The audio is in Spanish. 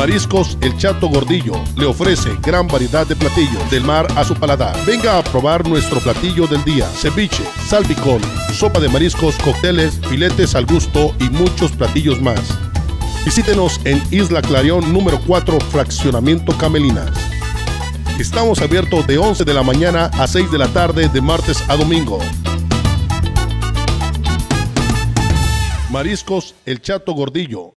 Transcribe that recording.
Mariscos El Chato Gordillo le ofrece gran variedad de platillos del mar a su paladar. Venga a probar nuestro platillo del día: ceviche, salpicón, sopa de mariscos, cócteles, filetes al gusto y muchos platillos más. Visítenos en Isla Clarión número 4, Fraccionamiento Camelinas. Estamos abiertos de 11 de la mañana a 6 de la tarde de martes a domingo. Mariscos El Chato Gordillo